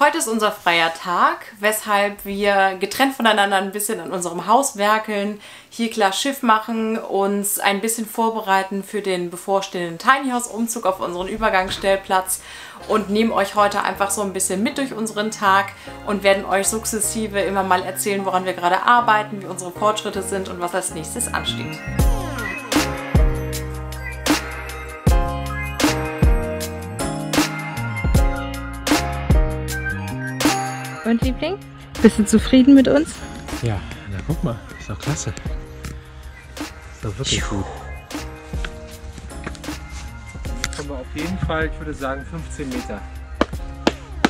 Heute ist unser freier Tag, weshalb wir getrennt voneinander ein bisschen an unserem Haus werkeln, hier klar Schiff machen, uns ein bisschen vorbereiten für den bevorstehenden Tiny House Umzug auf unseren Übergangsstellplatz und nehmen euch heute einfach so ein bisschen mit durch unseren Tag und werden euch sukzessive immer mal erzählen, woran wir gerade arbeiten, wie unsere Fortschritte sind und was als nächstes ansteht. Und Liebling? Bist du zufrieden mit uns? Ja, na guck mal, ist doch klasse. Ist doch wirklich gut. Kommen wir auf jeden Fall, ich würde sagen 15 Meter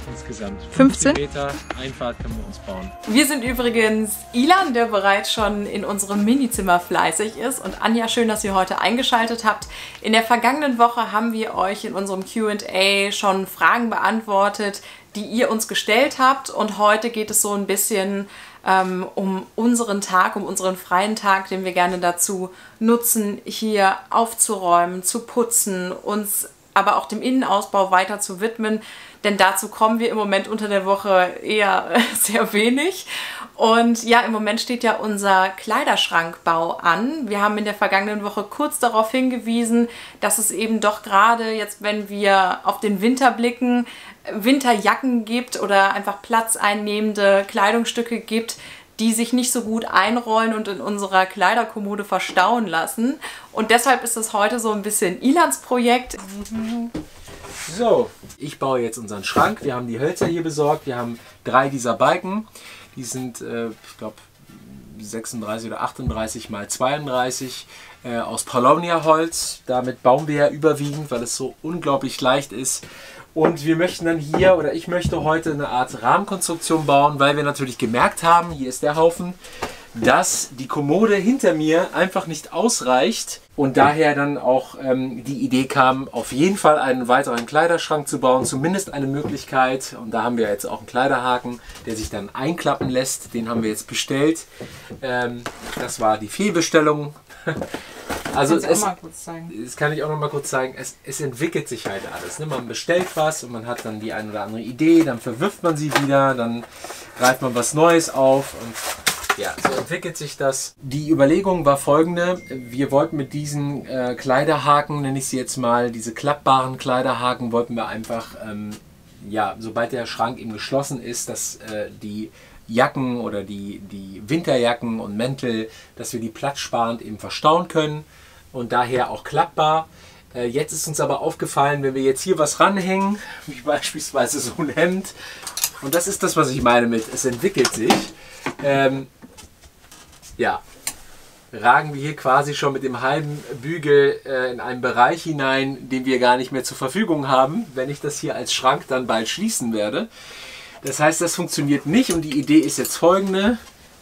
insgesamt. 15? Meter Einfahrt können wir uns bauen. Wir sind übrigens Ilan, der bereits schon in unserem Minizimmer fleißig ist. Und Anja, schön, dass ihr heute eingeschaltet habt. In der vergangenen Woche haben wir euch in unserem QA schon Fragen beantwortet, die ihr uns gestellt habt. Und heute geht es so ein bisschen ähm, um unseren Tag, um unseren freien Tag, den wir gerne dazu nutzen, hier aufzuräumen, zu putzen, uns aber auch dem Innenausbau weiter zu widmen. Denn dazu kommen wir im Moment unter der Woche eher sehr wenig. Und ja, im Moment steht ja unser Kleiderschrankbau an. Wir haben in der vergangenen Woche kurz darauf hingewiesen, dass es eben doch gerade jetzt, wenn wir auf den Winter blicken, Winterjacken gibt oder einfach platzeinnehmende Kleidungsstücke gibt, die sich nicht so gut einrollen und in unserer Kleiderkommode verstauen lassen. Und deshalb ist es heute so ein bisschen Ilans Projekt. So, ich baue jetzt unseren Schrank. Wir haben die Hölzer hier besorgt. Wir haben drei dieser Balken. Die sind, äh, ich glaube, 36 oder 38 mal 32 äh, aus Paulownia-Holz. Damit bauen wir ja überwiegend, weil es so unglaublich leicht ist. Und wir möchten dann hier, oder ich möchte heute eine Art Rahmenkonstruktion bauen, weil wir natürlich gemerkt haben, hier ist der Haufen, dass die Kommode hinter mir einfach nicht ausreicht und daher dann auch ähm, die Idee kam, auf jeden Fall einen weiteren Kleiderschrank zu bauen, zumindest eine Möglichkeit. Und da haben wir jetzt auch einen Kleiderhaken, der sich dann einklappen lässt. Den haben wir jetzt bestellt. Ähm, das war die Fehlbestellung. Also es, das kann ich auch noch mal kurz zeigen. Es, es entwickelt sich halt alles. Ne? Man bestellt was und man hat dann die ein oder andere Idee, dann verwirft man sie wieder, dann greift man was Neues auf und ja, so entwickelt sich das. Die Überlegung war folgende. Wir wollten mit diesen äh, Kleiderhaken, nenne ich sie jetzt mal, diese klappbaren Kleiderhaken, wollten wir einfach, ähm, ja, sobald der Schrank eben geschlossen ist, dass äh, die Jacken oder die, die Winterjacken und Mäntel, dass wir die platzsparend eben verstauen können und daher auch klappbar. Äh, jetzt ist uns aber aufgefallen, wenn wir jetzt hier was ranhängen, wie beispielsweise so ein Hemd, und das ist das, was ich meine mit, es entwickelt sich. Ähm, ja, ragen wir hier quasi schon mit dem halben Bügel äh, in einen Bereich hinein, den wir gar nicht mehr zur Verfügung haben, wenn ich das hier als Schrank dann bald schließen werde. Das heißt, das funktioniert nicht und die Idee ist jetzt folgende,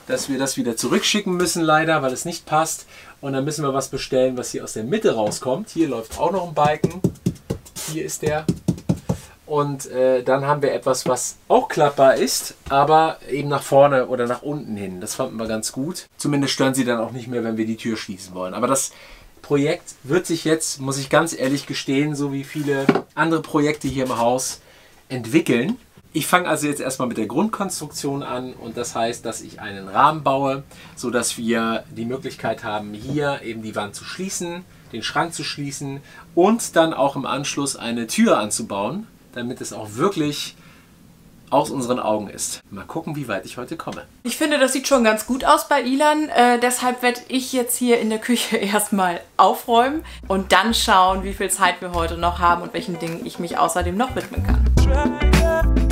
dass wir das wieder zurückschicken müssen leider, weil es nicht passt. Und dann müssen wir was bestellen, was hier aus der Mitte rauskommt. Hier läuft auch noch ein Balken. Hier ist der. Und äh, dann haben wir etwas, was auch klappbar ist, aber eben nach vorne oder nach unten hin. Das fanden wir ganz gut. Zumindest stören sie dann auch nicht mehr, wenn wir die Tür schließen wollen. Aber das Projekt wird sich jetzt, muss ich ganz ehrlich gestehen, so wie viele andere Projekte hier im Haus entwickeln. Ich fange also jetzt erstmal mit der Grundkonstruktion an und das heißt, dass ich einen Rahmen baue, sodass wir die Möglichkeit haben, hier eben die Wand zu schließen, den Schrank zu schließen und dann auch im Anschluss eine Tür anzubauen, damit es auch wirklich aus unseren Augen ist. Mal gucken, wie weit ich heute komme. Ich finde, das sieht schon ganz gut aus bei Ilan. Äh, deshalb werde ich jetzt hier in der Küche erstmal aufräumen und dann schauen, wie viel Zeit wir heute noch haben und welchen Dingen ich mich außerdem noch widmen kann.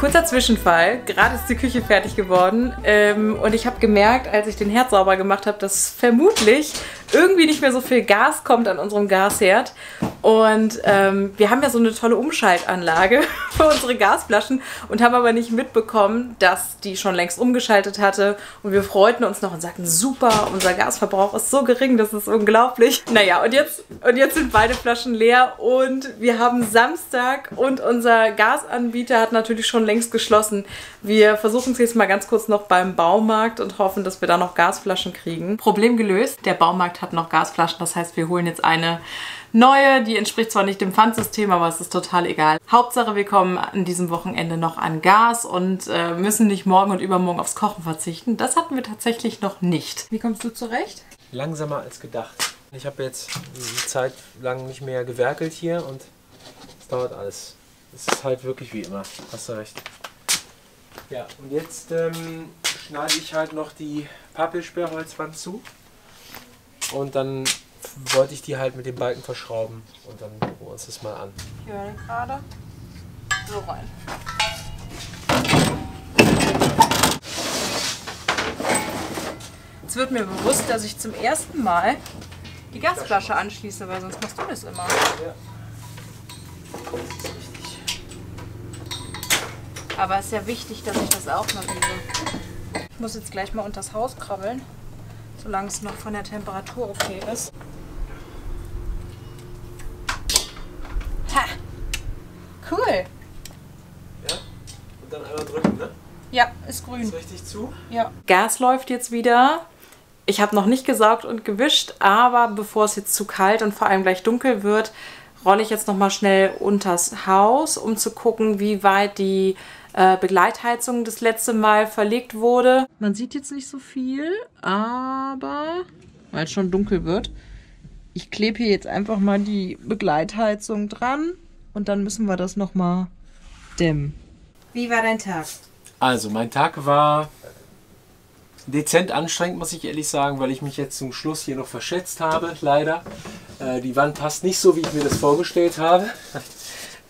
Kurzer Zwischenfall. Gerade ist die Küche fertig geworden ähm, und ich habe gemerkt, als ich den Herd sauber gemacht habe, dass vermutlich irgendwie nicht mehr so viel Gas kommt an unserem Gasherd. Und ähm, wir haben ja so eine tolle Umschaltanlage für unsere Gasflaschen und haben aber nicht mitbekommen, dass die schon längst umgeschaltet hatte. Und wir freuten uns noch und sagten, super, unser Gasverbrauch ist so gering, das ist unglaublich. Naja, und jetzt, und jetzt sind beide Flaschen leer und wir haben Samstag und unser Gasanbieter hat natürlich schon längst geschlossen. Wir versuchen es jetzt mal ganz kurz noch beim Baumarkt und hoffen, dass wir da noch Gasflaschen kriegen. Problem gelöst. Der Baumarkt hat noch Gasflaschen, das heißt, wir holen jetzt eine neue. Die entspricht zwar nicht dem Pfandsystem, aber es ist total egal. Hauptsache, wir kommen an diesem Wochenende noch an Gas und äh, müssen nicht morgen und übermorgen aufs Kochen verzichten. Das hatten wir tatsächlich noch nicht. Wie kommst du zurecht? Langsamer als gedacht. Ich habe jetzt eine Zeit lang nicht mehr gewerkelt hier und es dauert alles. Es ist halt wirklich wie immer. Hast du recht. Ja, und jetzt ähm, schneide ich halt noch die Pappelsperrholzwand zu. Und dann wollte ich die halt mit dem Balken verschrauben. Und dann gucken wir uns das mal an. Ich höre gerade. So rein. Jetzt wird mir bewusst, dass ich zum ersten Mal die Gasflasche anschließe, weil sonst machst du das immer. Ja. Aber es ist ja wichtig, dass ich das auch mal übe. Ich muss jetzt gleich mal unters Haus krabbeln, solange es noch von der Temperatur okay ist. Ha! Cool. Ja? Und dann einmal drücken, ne? Ja, ist grün. Ist richtig zu? Ja. Gas läuft jetzt wieder. Ich habe noch nicht gesaugt und gewischt, aber bevor es jetzt zu kalt und vor allem gleich dunkel wird, rolle ich jetzt noch mal schnell unters Haus, um zu gucken, wie weit die äh, Begleitheizung das letzte Mal verlegt wurde. Man sieht jetzt nicht so viel, aber weil es schon dunkel wird. Ich klebe hier jetzt einfach mal die Begleitheizung dran und dann müssen wir das noch mal dämmen. Wie war dein Tag? Also, mein Tag war dezent anstrengend, muss ich ehrlich sagen, weil ich mich jetzt zum Schluss hier noch verschätzt habe, leider. Äh, die Wand passt nicht so, wie ich mir das vorgestellt habe.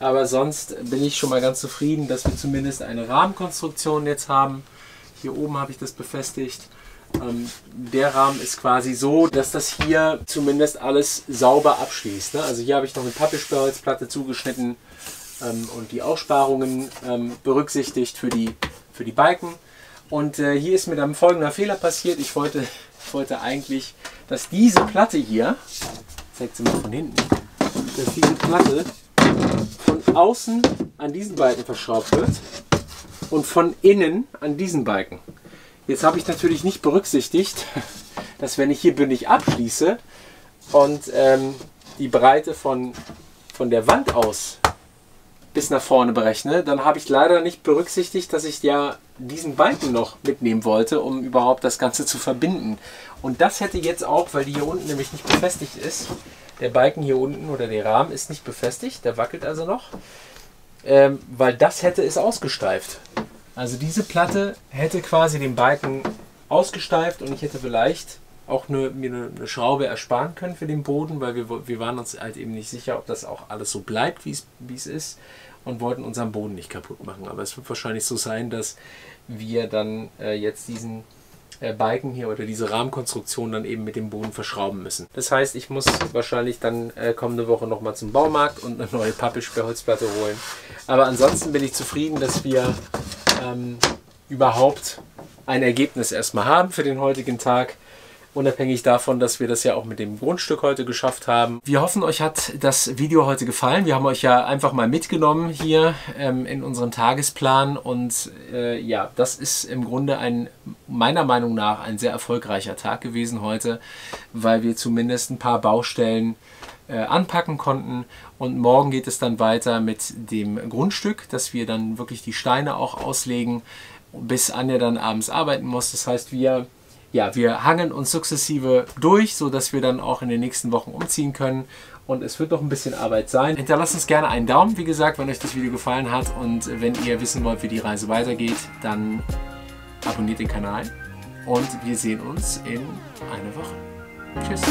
Aber sonst bin ich schon mal ganz zufrieden, dass wir zumindest eine Rahmenkonstruktion jetzt haben. Hier oben habe ich das befestigt. Ähm, der Rahmen ist quasi so, dass das hier zumindest alles sauber abschließt. Ne? Also hier habe ich noch eine Pappelsperrholzplatte zugeschnitten ähm, und die Aussparungen ähm, berücksichtigt für die, für die Balken. Und äh, hier ist mir dann folgender Fehler passiert. Ich wollte, ich wollte eigentlich, dass diese Platte hier, zeigt sie mal von hinten, dass diese Platte außen an diesen Balken verschraubt wird und von innen an diesen Balken. Jetzt habe ich natürlich nicht berücksichtigt, dass wenn ich hier bündig abschließe und ähm, die Breite von, von der Wand aus bis nach vorne berechne, dann habe ich leider nicht berücksichtigt, dass ich ja diesen Balken noch mitnehmen wollte, um überhaupt das Ganze zu verbinden. Und das hätte jetzt auch, weil die hier unten nämlich nicht befestigt ist, der Balken hier unten oder der Rahmen ist nicht befestigt, der wackelt also noch, ähm, weil das hätte es ausgesteift. Also diese Platte hätte quasi den Balken ausgesteift und ich hätte vielleicht auch eine, mir eine, eine Schraube ersparen können für den Boden, weil wir, wir waren uns halt eben nicht sicher, ob das auch alles so bleibt, wie es, ist und wollten unseren Boden nicht kaputt machen. Aber es wird wahrscheinlich so sein, dass wir dann äh, jetzt diesen Balken hier oder diese Rahmenkonstruktion dann eben mit dem Boden verschrauben müssen. Das heißt, ich muss wahrscheinlich dann äh, kommende Woche nochmal zum Baumarkt und eine neue Pappelsperrholzplatte holen. Aber ansonsten bin ich zufrieden, dass wir ähm, überhaupt ein Ergebnis erstmal haben für den heutigen Tag. Unabhängig davon, dass wir das ja auch mit dem Grundstück heute geschafft haben. Wir hoffen, euch hat das Video heute gefallen. Wir haben euch ja einfach mal mitgenommen hier ähm, in unseren Tagesplan. Und äh, ja, das ist im Grunde ein, meiner Meinung nach, ein sehr erfolgreicher Tag gewesen heute, weil wir zumindest ein paar Baustellen äh, anpacken konnten. Und morgen geht es dann weiter mit dem Grundstück, dass wir dann wirklich die Steine auch auslegen, bis Anja dann abends arbeiten muss. Das heißt, wir ja, wir hangeln uns sukzessive durch, sodass wir dann auch in den nächsten Wochen umziehen können. Und es wird noch ein bisschen Arbeit sein. Hinterlasst uns gerne einen Daumen, wie gesagt, wenn euch das Video gefallen hat. Und wenn ihr wissen wollt, wie die Reise weitergeht, dann abonniert den Kanal. Und wir sehen uns in einer Woche. Tschüss.